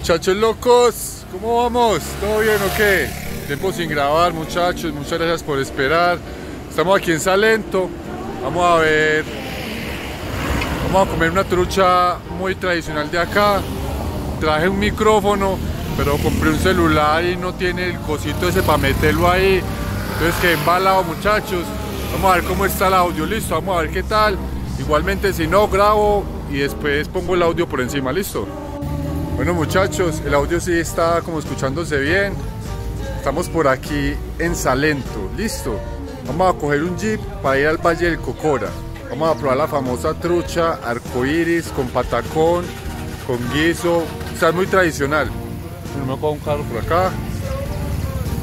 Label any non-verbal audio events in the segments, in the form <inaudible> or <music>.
Muchachos locos, ¿cómo vamos? ¿Todo bien o qué? Tiempo sin grabar, muchachos, muchas gracias por esperar. Estamos aquí en Salento. Vamos a ver. Vamos a comer una trucha muy tradicional de acá. Traje un micrófono, pero compré un celular y no tiene el cosito ese para meterlo ahí. Entonces que embalado, muchachos. Vamos a ver cómo está el audio, listo. Vamos a ver qué tal. Igualmente, si no, grabo y después pongo el audio por encima, listo. Bueno muchachos, el audio sí está como escuchándose bien. Estamos por aquí en Salento, listo. Vamos a coger un jeep para ir al Valle del Cocora. Vamos a probar la famosa trucha arcoíris con patacón, con guiso. O sea, es muy tradicional. Me a un carro por acá.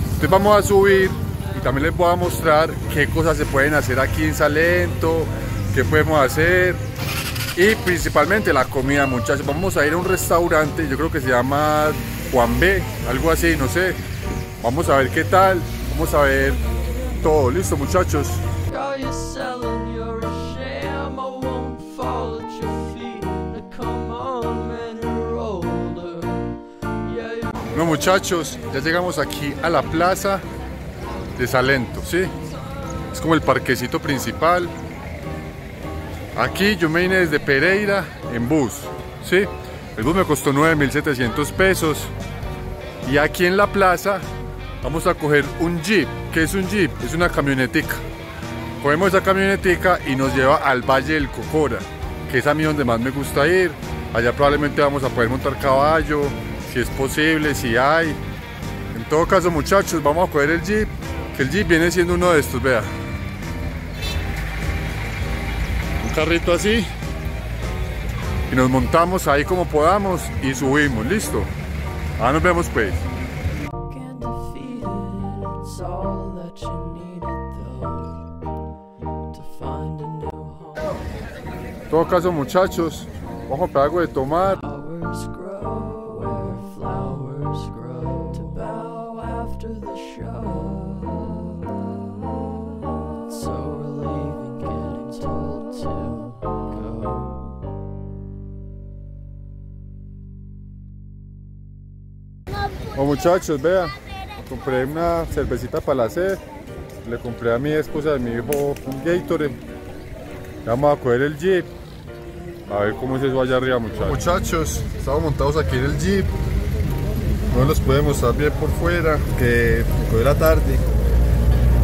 Entonces vamos a subir y también les voy a mostrar qué cosas se pueden hacer aquí en Salento, qué podemos hacer y principalmente la comida muchachos. Vamos a ir a un restaurante yo creo que se llama Juan B algo así no sé. Vamos a ver qué tal vamos a ver todo. Listo muchachos. Bueno muchachos ya llegamos aquí a la plaza de Salento sí es como el parquecito principal Aquí yo me vine desde Pereira en bus, ¿sí? El bus me costó 9.700 pesos. Y aquí en la plaza vamos a coger un jeep. ¿Qué es un jeep? Es una camionetica. Cogemos esa camionetica y nos lleva al Valle del Cocora, que es a mí donde más me gusta ir. Allá probablemente vamos a poder montar caballo, si es posible, si hay. En todo caso, muchachos, vamos a coger el jeep, que el jeep viene siendo uno de estos, vea. Carrito así y nos montamos ahí como podamos y subimos, listo. Ahora nos vemos pues. En todo caso muchachos, vamos a algo de tomar. Oh muchachos, vean, compré una cervecita para la sed, le compré a mi esposa y mi hijo un Gatorade. Vamos a coger el jeep, a ver cómo es eso allá arriba muchachos. Muchachos, estamos montados aquí en el jeep, no los podemos mostrar bien por fuera, que me la tarde.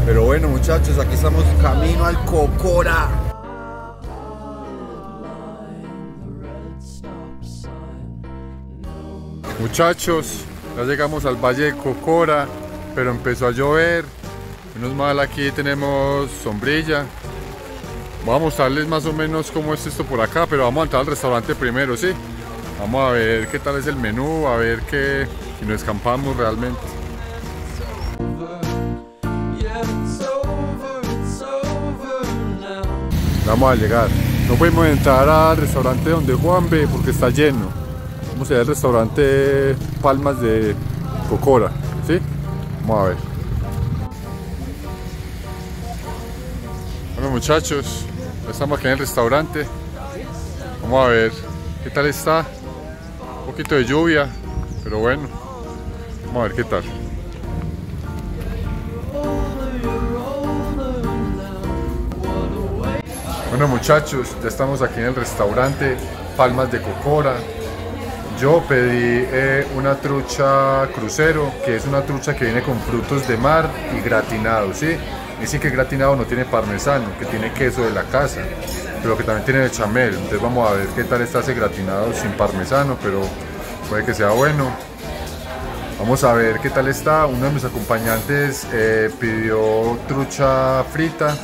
Pero bueno muchachos, aquí estamos camino al Cocora. Muchachos, ya llegamos al Valle de Cocora, pero empezó a llover. Menos mal aquí tenemos sombrilla. Vamos a mostrarles más o menos cómo es esto por acá, pero vamos a entrar al restaurante primero, ¿sí? Vamos a ver qué tal es el menú, a ver qué, si nos escampamos realmente. Vamos a llegar. No podemos entrar al restaurante donde Juan ve porque está lleno. Vamos a ir restaurante Palmas de Cocora, ¿sí? Vamos a ver. Bueno muchachos, estamos aquí en el restaurante. Vamos a ver qué tal está. Un poquito de lluvia, pero bueno. Vamos a ver qué tal. Bueno muchachos, ya estamos aquí en el restaurante Palmas de Cocora. Yo pedí eh, una trucha crucero, que es una trucha que viene con frutos de mar y gratinado, ¿sí? Dice que gratinado no tiene parmesano, que tiene queso de la casa, pero que también tiene bechamel. Entonces vamos a ver qué tal está ese gratinado sin parmesano, pero puede que sea bueno. Vamos a ver qué tal está. Uno de mis acompañantes eh, pidió trucha frita,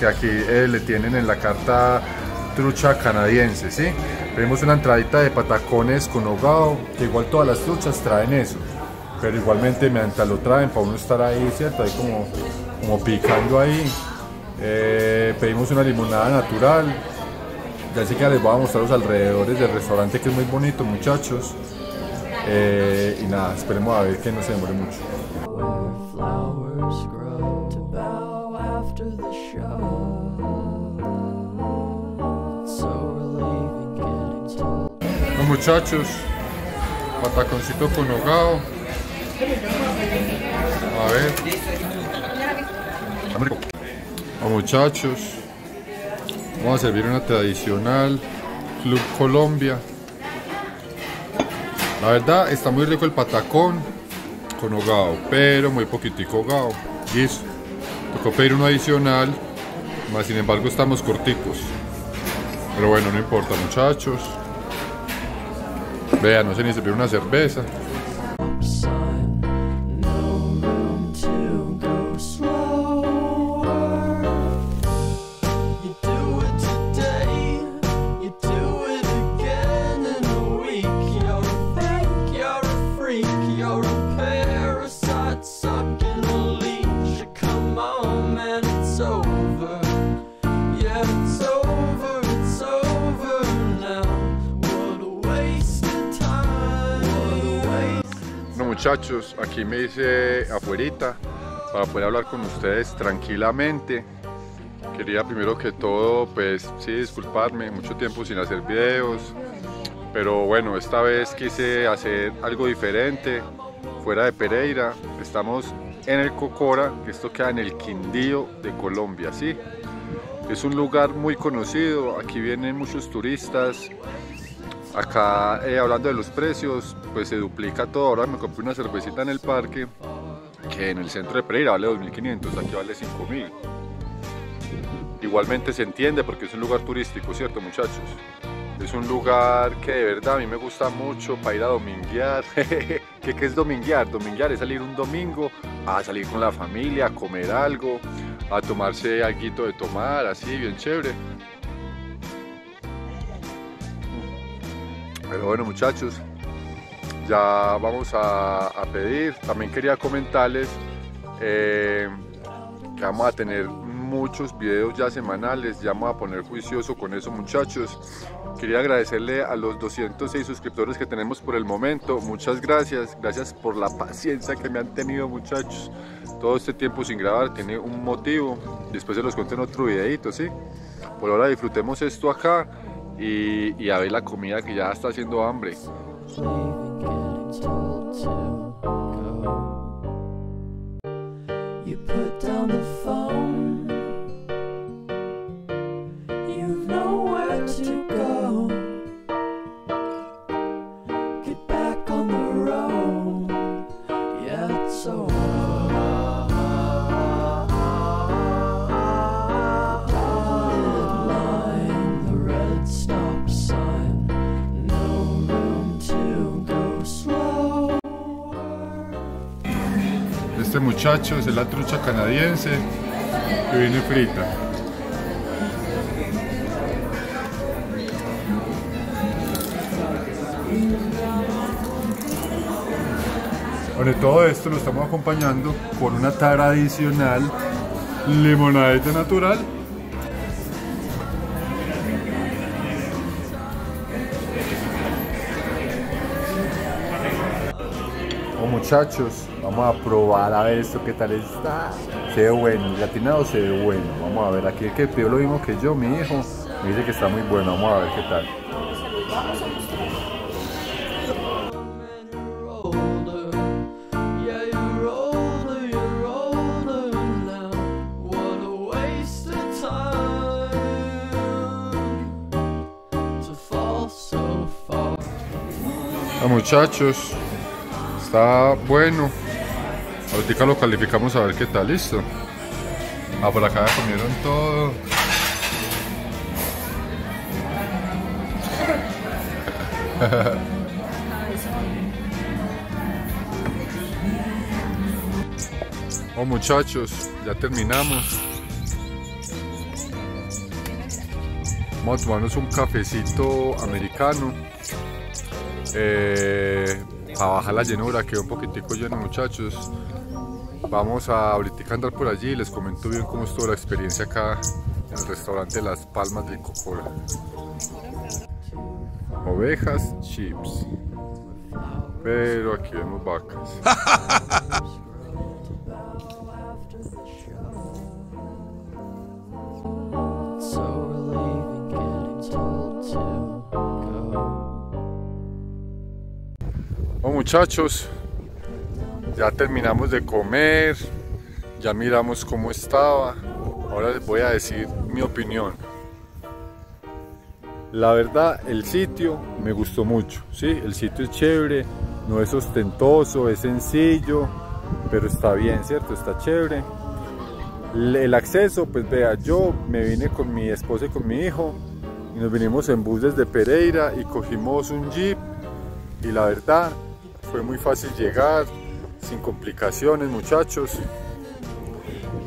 que aquí eh, le tienen en la carta trucha canadiense, ¿sí? Pedimos una entradita de patacones con hogado, que igual todas las truchas traen eso. Pero igualmente mientras lo traen para uno estar ahí, ¿cierto? Ahí como, como picando ahí. Eh, pedimos una limonada natural. Ya así que les voy a mostrar los alrededores del restaurante que es muy bonito, muchachos. Eh, y nada, esperemos a ver que no se demore mucho. Muchachos, Pataconcito con hogao. A ver. A muchachos. Vamos a servir una tradicional Club Colombia. La verdad está muy rico el patacón con hogao, pero muy poquitico hogao. Listo. Tocó pedir uno adicional, más sin embargo estamos corticos. Pero bueno, no importa muchachos. Vean, no sé ni servir una cerveza. Muchachos, aquí me hice afuerita para poder hablar con ustedes tranquilamente. Quería primero que todo, pues sí, disculparme, mucho tiempo sin hacer videos, pero bueno, esta vez quise hacer algo diferente, fuera de Pereira. Estamos en el Cocora, esto queda en el Quindío de Colombia, ¿sí? Es un lugar muy conocido, aquí vienen muchos turistas, Acá eh, hablando de los precios, pues se duplica todo. Ahora me compré una cervecita en el parque que en el centro de Pereira vale 2.500, aquí vale 5.000. Igualmente se entiende porque es un lugar turístico, ¿cierto muchachos? Es un lugar que de verdad a mí me gusta mucho para ir a dominguear. <laughs> ¿Qué, ¿Qué es dominguear? Dominguear es salir un domingo a salir con la familia, a comer algo, a tomarse algo de tomar, así, bien chévere. Pero bueno muchachos, ya vamos a, pedir. También quería comentarles eh, que vamos a tener muchos videos ya semanales, ya vamos a poner juicioso con eso muchachos. Quería agradecerle a los 206 suscriptores que tenemos por el momento. Muchas gracias, gracias por la paciencia que me han tenido muchachos. Todo este tiempo sin grabar tiene un motivo. Después se los cuento en otro videito, ¿sí? Por ahora disfrutemos esto acá y, y a ver la comida que ya está haciendo hambre. Este muchacho es la trucha canadiense que viene frita. Bueno, todo esto lo estamos acompañando con una tradicional limonadita natural. Oh, muchachos, vamos a probar a ver esto qué tal está. Se ve bueno, el latinado se ve bueno. Vamos a ver aquí el que pidió lo mismo que yo, mi hijo. Me dice que está muy bueno, vamos a ver qué tal. Ah, muchachos, está bueno. Ahorita lo calificamos a ver qué tal, listo. Ah, por acá ya comieron todo. <laughs> Oh muchachos, ya terminamos. Vamos a tomarnos un cafecito americano. Eh, para bajar la llenura, quedó un poquitico lleno muchachos. Vamos a ahorita andar por allí y les comento bien cómo estuvo la experiencia acá en el restaurante Las Palmas del Cocora. Ovejas, chips. Pero aquí vemos vacas. Go. <laughs> muchachos, ya terminamos de comer, ya miramos cómo estaba. Ahora les voy a decir mi opinión. La verdad, el sitio me gustó mucho, ¿sí? El sitio es chévere, no es ostentoso, es sencillo, pero está bien, ¿cierto? Está chévere. El acceso, pues vea, yo me vine con mi esposa y con mi hijo y nos vinimos en bus desde Pereira y cogimos un jeep y la verdad fue muy fácil llegar, sin complicaciones muchachos.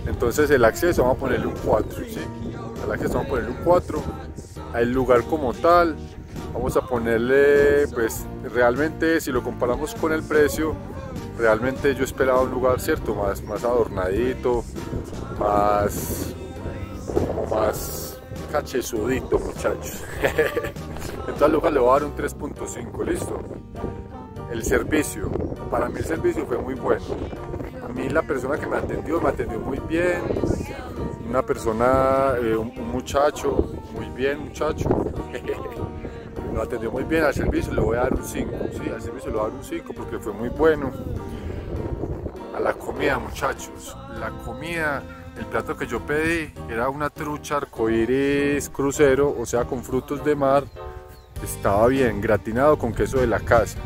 Entonces el acceso vamos a ponerle un 4, ¿sí? El acceso vamos a ponerle un 4 al lugar como tal vamos a ponerle pues realmente si lo comparamos con el precio realmente yo esperaba un lugar cierto más más adornadito más más muchachos. <laughs> En tal lugar le voy a dar un 3.5 listo el servicio para mí el servicio fue muy bueno a mí la persona que me atendió me atendió muy bien una persona eh, un, muchacho muy bien muchacho. <laughs> Lo atendió muy bien al servicio, le voy a dar un 5. Sí, al servicio le voy a dar un 5 porque fue muy bueno. A la comida muchachos, la comida, el plato que yo pedí era una trucha arcoíris crucero, o sea con frutos de mar. Estaba bien, gratinado con queso de la casa.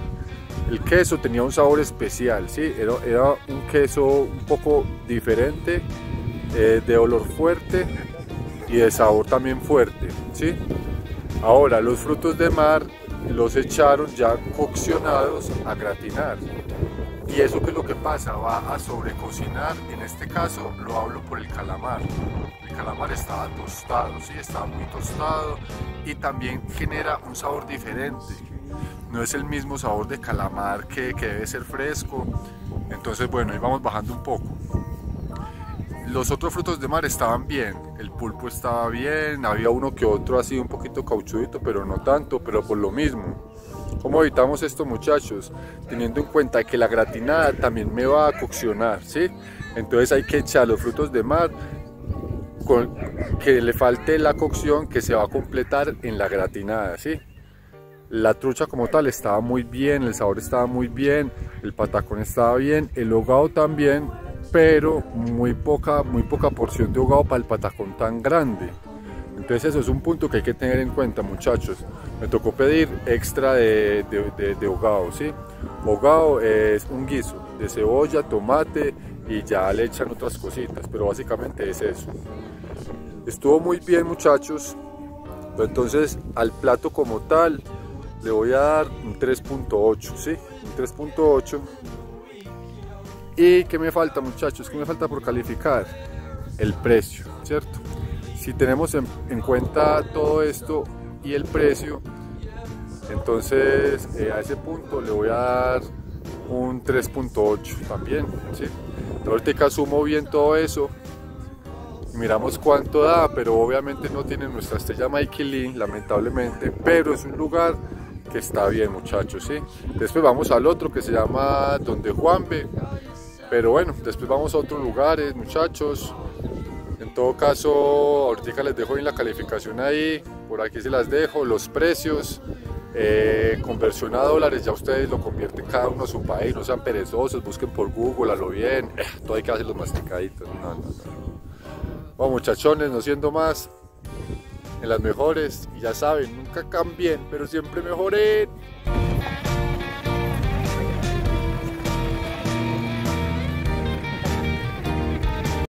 El queso tenía un sabor especial, ¿sí? era, un queso un poco diferente, eh, de olor fuerte, y de sabor también fuerte, ¿sí? Ahora, los frutos de mar los echaron ya coccionados a gratinar. Y eso que es lo que pasa, va a sobrecocinar, en este caso lo hablo por el calamar. El calamar estaba tostado, sí, estaba muy tostado y también genera un sabor diferente. No es el mismo sabor de calamar que, que debe ser fresco. Entonces, bueno, ahí vamos bajando un poco. Los otros frutos de mar estaban bien, el pulpo estaba bien, había uno que otro así un poquito cauchudito, pero no tanto, pero por lo mismo. ¿Cómo evitamos esto muchachos? Teniendo en cuenta que la gratinada también me va a coccionar, ¿sí? Entonces hay que echar los frutos de mar que le falte la cocción que se va a completar en la gratinada, ¿sí? La trucha como tal estaba muy bien, el sabor estaba muy bien, el patacón estaba bien, el hogado también, pero muy poca, muy poca porción de hogado para el patacón tan grande. Entonces eso es un punto que hay que tener en cuenta muchachos. Me tocó pedir extra de, de, de, hogado, ¿sí? Hogado es un guiso de cebolla, tomate y ya le echan otras cositas, pero básicamente es eso. Estuvo muy bien muchachos, entonces al plato como tal le voy a dar un 3.8, ¿sí? Un 3.8 ¿Y qué me falta muchachos? ¿Qué me falta por calificar? El precio, ¿cierto? Si tenemos en, en cuenta todo esto y el precio, entonces eh, a ese punto le voy a dar un 3.8 también, ¿sí? Ahorita sumo bien todo eso miramos cuánto da, pero obviamente no tiene nuestra estrella Mikey lamentablemente, pero es un lugar está bien muchachos, ¿sí? Después vamos al otro que se llama Donde Juanbe, pero bueno, después vamos a otros lugares, muchachos. En todo caso, ahorita les dejo bien la calificación ahí, por aquí se las dejo, los precios, eh, conversión a dólares, ya ustedes lo convierten cada uno a su país, no sean perezosos, busquen por Google, a lo bien, <laughs> todo hay que hacer los masticaditos, no, no, no. Bueno muchachones, no siendo más, en las mejores, y ya saben, nunca cambien, pero siempre mejoren.